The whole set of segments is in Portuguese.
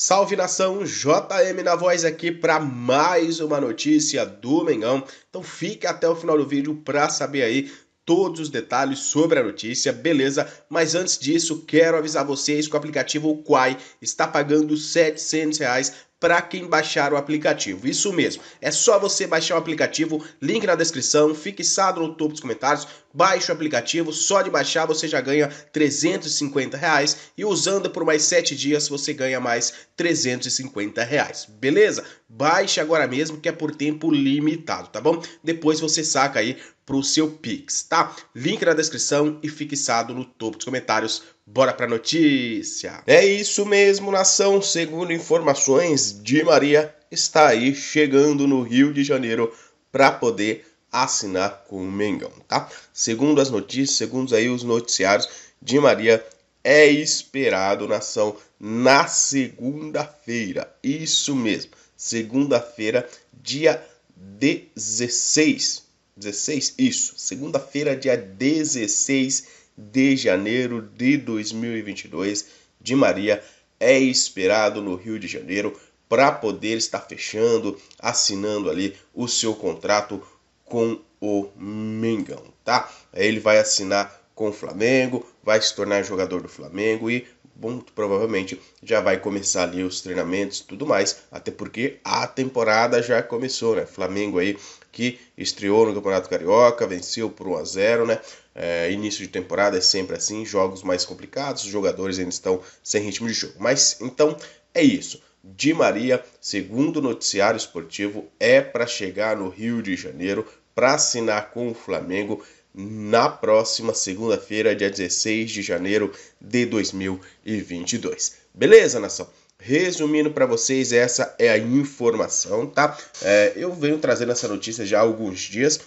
Salve nação, JM na voz aqui para mais uma notícia do Mengão. Então fique até o final do vídeo para saber aí todos os detalhes sobre a notícia, beleza? Mas antes disso, quero avisar vocês que o aplicativo Quai está pagando 700 reais para quem baixar o aplicativo. Isso mesmo, é só você baixar o aplicativo, link na descrição, fixado no topo dos comentários, baixe o aplicativo, só de baixar você já ganha 350 reais e usando por mais 7 dias você ganha mais 350 reais, beleza? Baixe agora mesmo que é por tempo limitado, tá bom? Depois você saca aí pro seu Pix, tá? Link na descrição e fixado no topo dos comentários. Bora pra notícia! É isso mesmo, nação. Segundo informações, Di Maria está aí chegando no Rio de Janeiro para poder assinar com o Mengão, tá? Segundo as notícias, segundo aí os noticiários, Di Maria é esperado, nação, na segunda-feira. Isso mesmo, segunda-feira, dia 16 16? Isso, segunda-feira, dia 16 de janeiro de 2022, de Maria é esperado no Rio de Janeiro para poder estar fechando, assinando ali o seu contrato com o Mengão, tá? Ele vai assinar com o Flamengo, vai se tornar jogador do Flamengo e muito provavelmente já vai começar ali os treinamentos e tudo mais, até porque a temporada já começou, né? Flamengo aí que estreou no Campeonato Carioca, venceu por 1 a 0, né? É, início de temporada é sempre assim, jogos mais complicados, os jogadores ainda estão sem ritmo de jogo. Mas então é isso. Di Maria, segundo o noticiário esportivo, é para chegar no Rio de Janeiro para assinar com o Flamengo na próxima segunda-feira, dia 16 de janeiro de 2022. Beleza, nação? Resumindo para vocês, essa é a informação, tá? É, eu venho trazendo essa notícia já há alguns dias.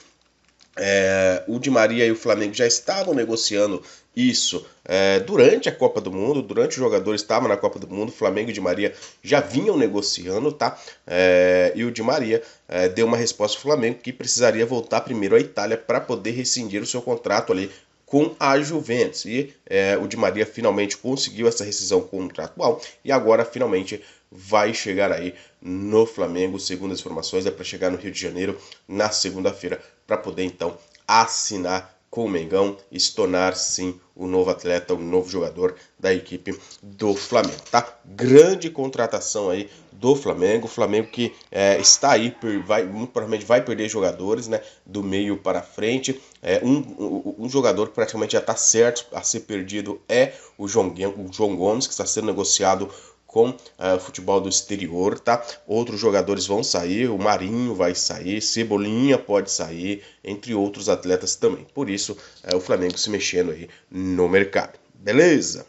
É, o Di Maria e o Flamengo já estavam negociando isso é, durante a Copa do Mundo, durante os jogadores estavam na Copa do Mundo, Flamengo e Di Maria já vinham negociando, tá? É, e o Di Maria é, deu uma resposta ao Flamengo que precisaria voltar primeiro à Itália para poder rescindir o seu contrato ali com a Juventus. E é, o Di Maria finalmente conseguiu essa rescisão contratual e agora finalmente vai chegar aí no Flamengo, segundo as informações, é para chegar no Rio de Janeiro na segunda-feira para poder então assinar com o Mengão e se tornar sim o novo atleta, o novo jogador da equipe do Flamengo, tá? Grande contratação aí do Flamengo, Flamengo que é, está aí, vai, muito provavelmente vai perder jogadores, né, do meio para frente, é, um, um, um jogador que praticamente já está certo a ser perdido é o João, o João Gomes, que está sendo negociado com uh, futebol do exterior, tá? Outros jogadores vão sair, o Marinho vai sair, Cebolinha pode sair, entre outros atletas também. Por isso, uh, o Flamengo se mexendo aí no mercado. Beleza?